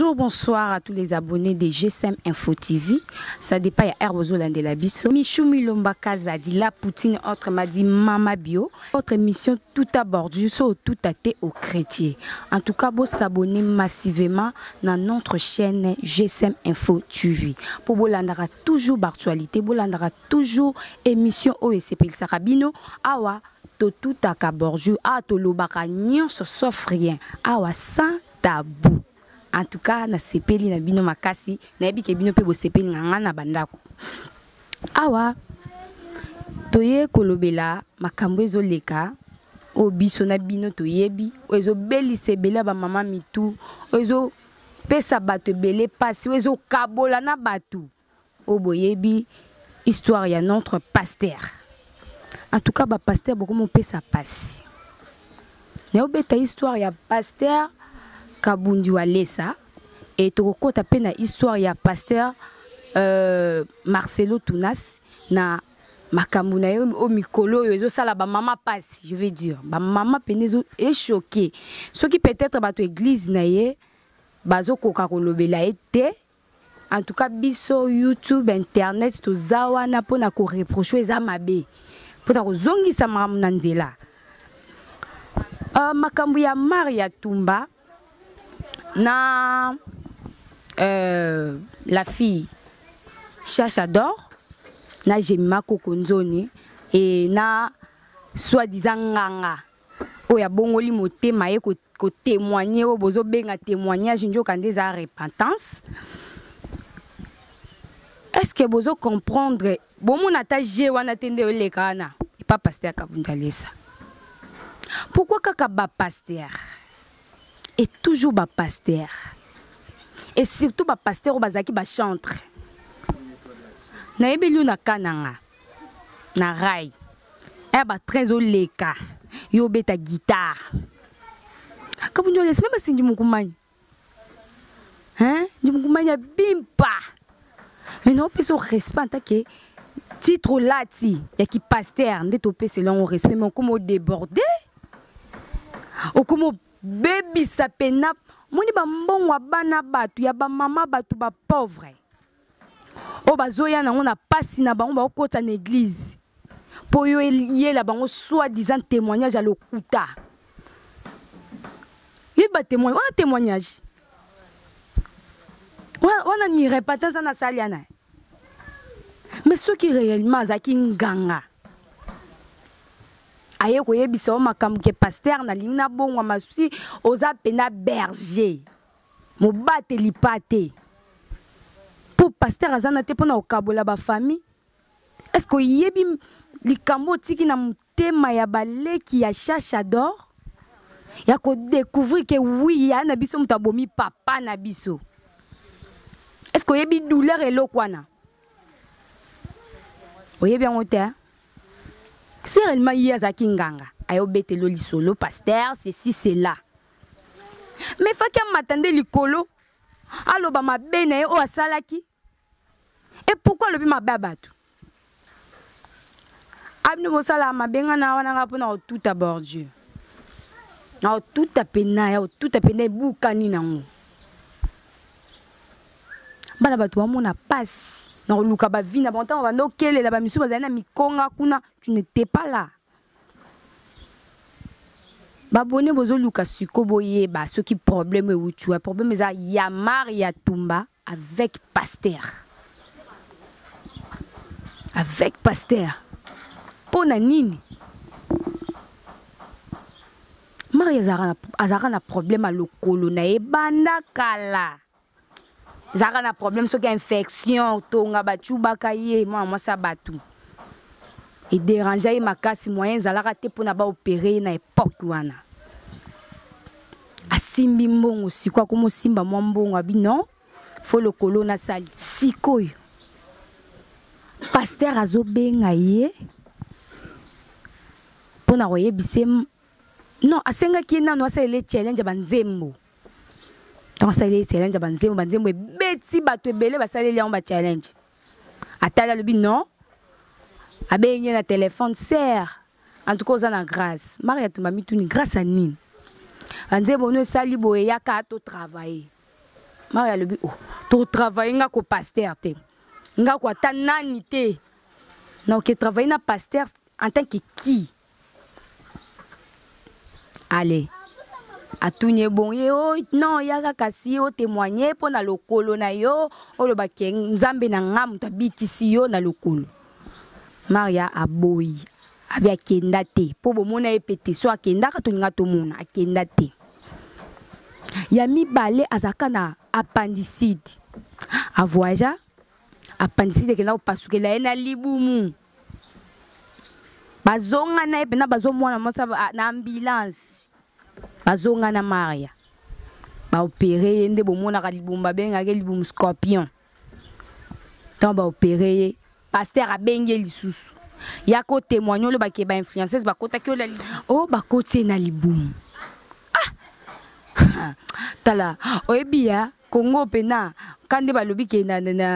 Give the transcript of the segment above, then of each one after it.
Bonjour, bonsoir à tous les abonnés de GSM Info TV. Ça dépend à Herbozo la Bisso. Michou Milomba Kazadi, la Poutine, autre m'a dit Mama Bio. Votre émission tout à bord du saut, tout à thé aux chrétiens. En tout cas, vous s'abonner massivement dans notre chaîne GSM Info TV. Pour vous l'andara toujours d'actualité, vous l'andara toujours émission OSP Sarabino. Awa, to tout à kaborju, a to lobaka sauf rien. Awa, sans tabou. En tout cas nasepeli na bino makasi nayebi ke bino mpe bosepeli na ngai na bandako. Awa toye kolobela makambo ezoleka oyo biso na bino toyebi oyo ezobelisa ebele ya mitu oyo ezopesa bato ebele mpasi oyo ezokabola na bato. Oyo boyebi histoire ya notre paster en tout cas bapaster bokomopesa mpasi. Nayobeta histoire ya paster kabundi walesa e tokokɔta mpe na histoire ya pasteur euh, marcelo tunas na makambo na oyo mikolo oyo ezosala bamama mpasi je veux dire. Bamama pene echoke soki peut-être bato église na ye bazokoka kolobela ye te en tout cas biso youtube internet toza wana mpona koreproche eza mabe. Mpona kozongisa makambo na nzela. Uh, makambo ya mare ya tumba na euh, la fille Chacha d'or na Jemima Kokonzoni et na soi-disant nganga. Oyo abongoli motema ye kotémoigne oyo bozobenga témoignage repentance. Est ce que bozo comprendre? Bomona ata je wana wana epa et toujours bas pasteur. Et surtout bas pasteur oyo bazalaki bachantre nayebi liu na ka na nga na rai. Eya batrain ezoleka yo obeta guitare. Kabunjo lesi me basi ndimukumani ndimukumani abimpa me naopesa respect antake titre olati ya kipaster nde topesela yango respect me okoma odéborde okoma bebisa pena. Moni bambongo ya bana bato ya bamama bato bapauvre oyo bazoya nango na mpasi na bango baokɔta na eglize mpo yo eyela bango soi-disant témoignage ya lokuta. Yeba témoignage wana témoignage? Wana ni repentance ana asali yana mais soki réellement azalaki nganga aye koyebisa o makambo ke paster nalingi nabongwama si oza pena berger. Mobateli pa te mpo paster aza na te mpona kokabola bafamille est ce que oyebi likambo otiki na motema ya baleki ya chacha d'or? Ya kodécouvrir ke wi ya na biso moto abomi papa na biso. Est ce que oyebi douleur eloko wana? Oyebi yango te si réellement ye azalaki nganga ayobetelo lisolo paster ceci cela. Mais faki amata nde likolo aloba mabe na ye oyo asalaki. E pourkui alobi mabe ya bato? Abino bosalaka mabe nga na wana nga mpona kotuta bordure. Na kotuta pena ya kotuta pena ebukani nango. Bana bato bamona pasi na koluka bavi na bango ntango banda okelela bamisu bazali na mikonga kuna. Tu n'étais pas là. Babone bozoluka siko boyeba soki problème ewuti wa problème eza ya mare ya tumba avec paster avec paster mpo na nini mari azalaka na problème ya lokolo na ye banda kala ezalaka na problème soki ya infection tonga bacubaka ye mwana mwasi ya bato ederange ye makasi moyen ezalaka te mpona baopere ye na epoke wana. Asimbi mbongo sikoyo akoma osimba mwa mbongo abi non? Fo lokolo nasali. Sikoyo paster azobenga ye mpona koyebisa non asengaki ye nano asalela ye challenge ya banzembo ntango asaleli challenge ya banzembo banzembo ebeti bato ebele basaleli yango bachallenge atali alobi non? Abengi ye na telefone ser en tout cas oza na grâce mari atumba mituni grâce ya nini banzembo no esali boye yaka to travaille maria alobi o oh, totravaille nga ko paster te nga ko ata nani te na oke travaille na paster en tant que qui? Ale atuni bon ye o non ya kaka si otémoigne mpo na lokolo na yo olobake nzambe na nga moto abikisi yo na lokolo. Maria aboyi abi akenda te. Mpo bomona ye te so akendaka tolinga tomona akenda te. Ya mibale azalaka na appendicide avoyagea appendicide ekenda kopasukela ye na libumu. Bazonga na ye mpena bazomwana mwasa na ambulance bazonga na maria. Baopere ye nde bomonaka libumu babengaka libumu scorpion. Ntango baopere ye paster abengi ye lisusu yaka otémoigne olobaki bainfluenceuse bakotaki ola o oh, bakoti ye na libumu ah! Tala oyebi ya kongo mpena ka nde balobi ke na, na, na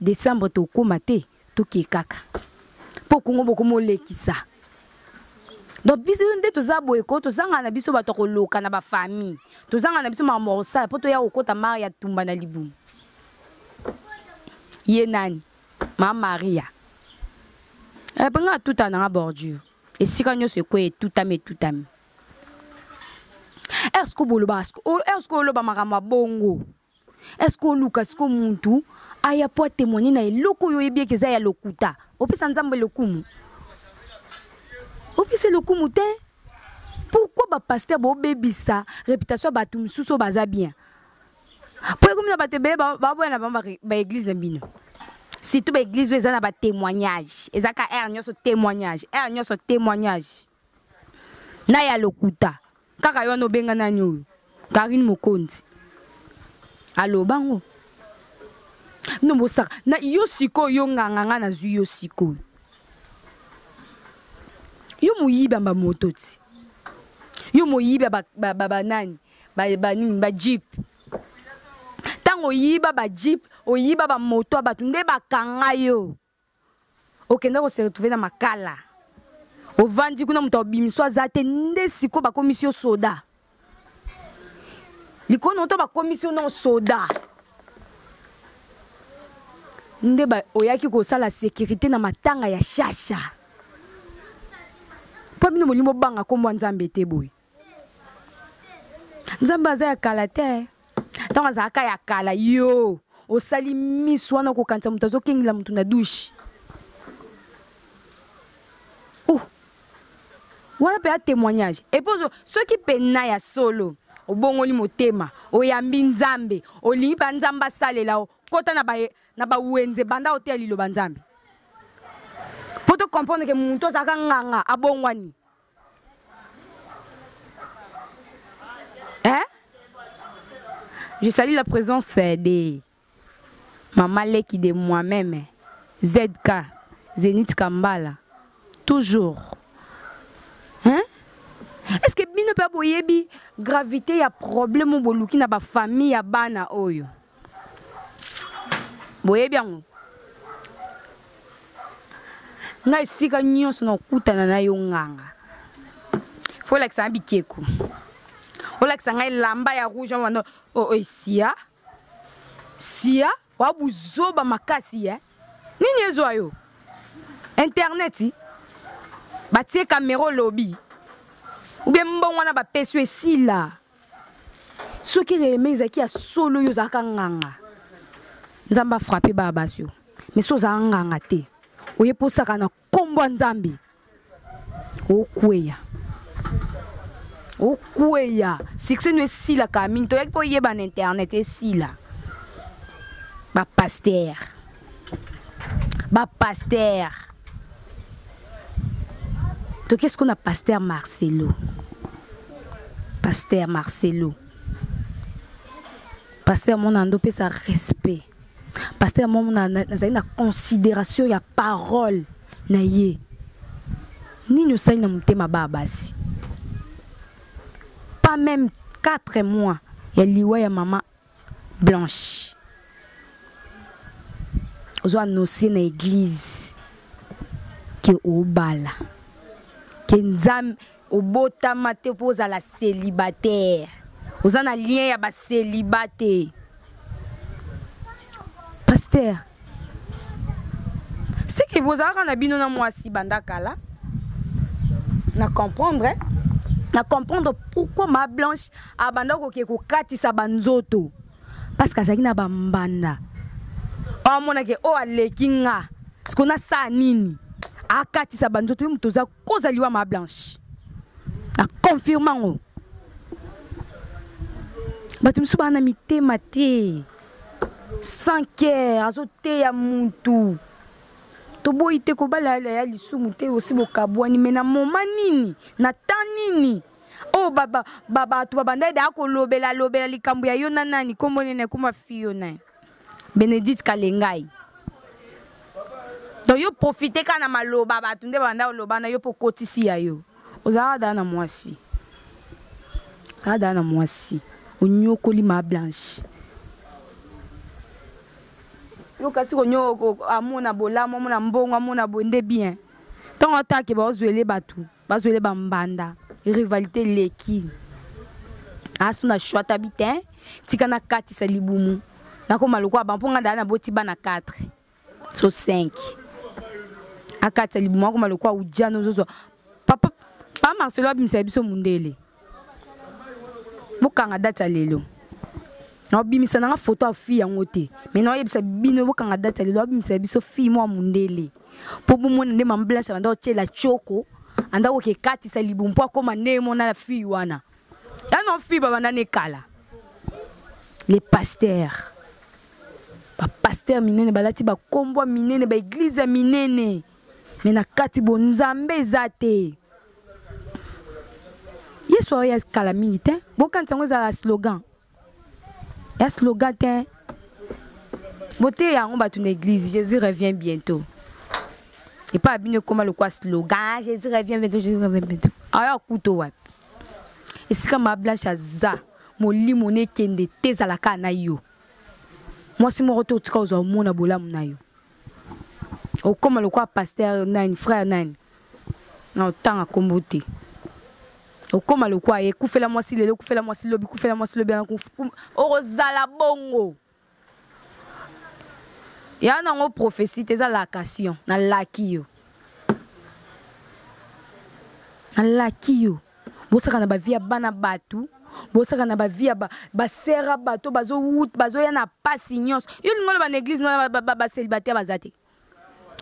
décembre tokóma te tokie kaka mpo kongo bokoma olekisa donc biso nde toza boye ko tozanga na biso bato koloka na bafamille. Tozanga na biso makambo kosala mpo toya kokɔta mare ya tumba na libumu ye nani? Ma maria. Epe nga atuta nanga bordure. Esika nyonso ekweya etutami etutami estce boloba estce oloba makambo ya bongo? Estce oluka siko muntu aya mpo atémoigne na eloko oyo oyebi eke eza ya lokuta? Opesa nzambe lokumu opesa lokumu te. Pourkui bapaster bobebisa réputation ya bato mosusu oyo baza bien? Mpo ekomi na bato ebele baboya na bango baeglize na bino. Surtout baeglize oyo eza na batémoignage eza ka ere nyonso témoignage ere nyonso témoignage. Na ya lokuta kaka yo wana obenga nani oyo? Karine mokonzi. Alobango no bosaka na yo sikoyo yo nganganga nazwi yo sikoyo yo moyibi ya bamoto ti. Yo moyibi ya banani banini bajip ntango oyiba bajip oyiba bamoto ya bato nde bakanga yo. Okenda koseretrouve na makala. Ovandi kuna moto abimiso aza te nde sikoyo bakomisi yo soda. Likolo na to bakomisi yo no soda. Nde oyaki kosala sécurité na matanga ya shasha mpo bino bolingi bobanga nkombo ya nzambe te boye. Nzambe aza ya kala te. Ntango azalaka ya kala yo! Osali miso wana kokanisa moto azokengela moto na dushe wana mpe ya témoignage. Epo soki pena ya solo obongoli motema oyambi nzambe olingi mpa nzambe asalela o kota na bawenze banda oteya liloba nzambe tocomprendre ke motu azalaka nganga abongwani hein je salue la présence de Maman Leki de moi-même, ZK, Zenith Kambala, toujours. Hein? Est-ce que bino pe boyebi gravité ya problème boluki na ba famille ya bana oyo? Boyebi. Nga esika nyonso na okutana na yo nganga. Fo olakisa nga bikeko. Olakisa ngai elamba ya rouge wana esia sia wa buzoba makasi ye nini ezwa yo? Internet batie kamera olobi. Ubie mbongo wana bapesi yo esila? Soki reme ezalaki ya solo oyo ozalaka nganga. Nzambe afrape baya basi yo mais so ozalaka nganga te oye mposaka na nkombo ya nzambe okweya okweya. Succès no esilaka mingi toyaki mpo oyeba na internet esila. Bapaster bapaster toki esiko na paster marcelo? Paster marcelo. Paster mona ndo opesa respect paster mona nazali na considération ya parole na ye. Nini osali na motema baa basi pas même 4 mois ya liwa ya mama blanche. Ozwa annonce na église ke obala ke nzambe obotama te mpo ozala célibataire. Oza na lien ya baseliba te paster seke bozalaka na bino na mwasi banda kala na comprendre na comprendre pourquoi ma blanche abanda koke kokatisa banzoto. Parce que na bambanda oamonake oyo aleki nga siko nasala nini. Banzoto ma blanche. Na na mitema te sans cœur azoteya mutu toboyi te kobalela ya lisumu te osi bokabwani. Me na moma nini? Na tan nini? Oyo bato babanda ede akolobela lobela likambo ya yo na nani? Kombo nene ekoma fi yo nani benedite kalengai. Donc yo profite kaka na maloba bato nde babanda koloba na yo mpo okotisi ya yo. Ozalaka daa na mwasi. Ozalaka daa na mwasi. Onyokoli ma blanche yo kasi konyo amona bolamu amona mbongo amona bonde bien. Ntango atake bazwele bato bazwele bambanda rivalité leki. Asu na shwata bi te tika nakatisa libumu. Nakoma lokola bamponga ndala na boti bana 4 so 5 akatisa libumu akoma lokola ujana ozozwa papa pa marcelo abimisaka biso mundele. Bokanga date ya lelo naobimisa nanga foto ya fille yango te. Me naoyebisa bino bokanga date ya lelo abimisa biso fille mwa mundele. Mpo bomona nde mamblasha banda otyela tioko anda koke ekatisa libumu mpo akóma nde mona na fille wana. Yana fille babanda na ekala? Les pasteurs. Bapaster minene balati bakombwa minene baeglize minene. Me na kati bonzambe eza te. Yesu oyo kala slogan ya slogan te bote yango bato na église jésus revient bientôt. Epa bino ekóma lokwa slogan. Jésus revient bientôt jésus revient bientôt. Aya kuto wapi esika mablanche aza molimo na ekende te ezalaka na yo. Mwasi moko te otika ozwa omona bolamu na yo. Okóma lokwa paster nani frère nani na otanga nkombo te okóma lokwa ye ekufela mwasi lelo ekufela mwasi lobi ekufela mwasi lobi okozala bongo. Ya nango prophétie te eza lakation nalaki yo. Nalaki yo. Bosaka na bavie ya bana bato bosaka na bavie ya basera bato bazoya na pasi nyonso yo lingo oloba na église nona baselibataire baza te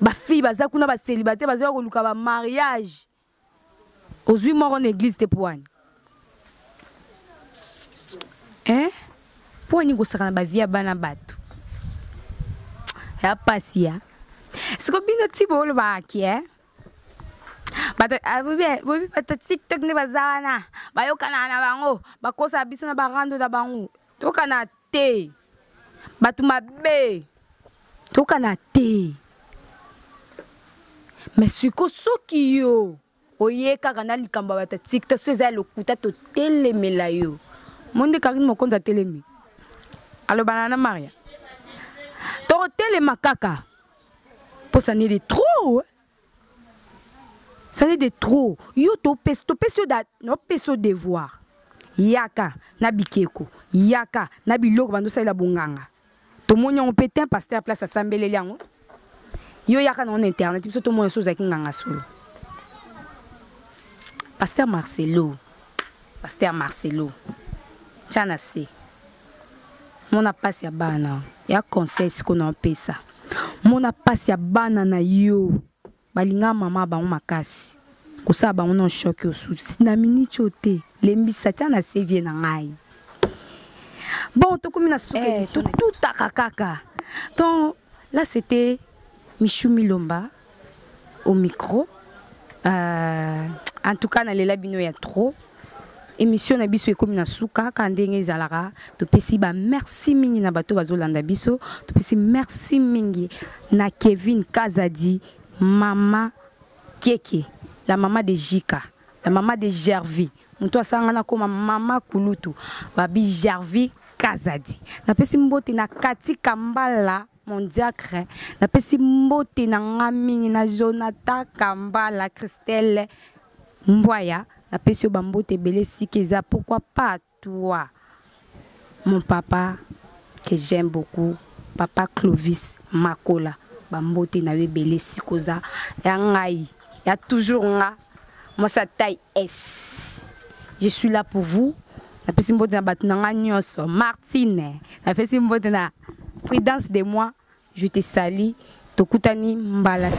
bafille baza kuna baselibataire bazoya ozwi moko na église te mpo wani eh? mpo wani kosaka na bavie ya bana bato ya pasi ya siko bino ti boolobaki eh? bobi bato tiktok nde baza wana bayokana na bango bakosaka biso na barando na bango tokana te bato mabe tokana te me siko soki yo oye kaka na likambo ya bato tiktok so eza ya lokuta totelemela yo. Monde karine mokonzi atelemi. Alobana na maria. Tokotelema kaka. Mpo sani de trop sani de trop. Yo topesi yo nopesi yo devoir. Yaka na bikeko. Yaka na biloko bandosalela bonganga. Tomoni yango mpe te paster place asambeleli yango. Yo yaka nango na internet biso tomoni so ozalaki nganga solo paster marcelo. Paster marcelo. Tya na se mona mpasi ya bana. Ya conseil siko na opesa. Mona mpasi ya bana na yo. Balinga mama bango makasi. Kosala bango na shoki osusi na miniti oyo te. Lembisa tia na sevie na ngai. Bon tokomi na suki eh, totutaka kaka. Donc là c'était michu milomba au micro. Euh, en tout cas nalela bino ya trop. Émission na biso ekomi na suka kaka ndenge ezalaka topesi bamerci mingi na bato bazolanda biso topesi merci mingi. Na kevin kazadi mama keke la mama de jika la mama de gervi moto asangana koma mama kulutu babi gervi kazadi. Napesi mbote na kati kambala mon diacre. Napesi mbote na nga na jonathan kambala christelle mbwaya napesi yo bambote ebele sika pourquoi pas toi mon papa que j'aime beaucoup papa clovis makola bambote na yo ebele ya ngai ya toujours nga mwasa taille s. Je suis là pour vous. Napesi mbote na bato na nga nyonso. Martine napesi mbote na prudence de moi. Je te sali tokutani mbala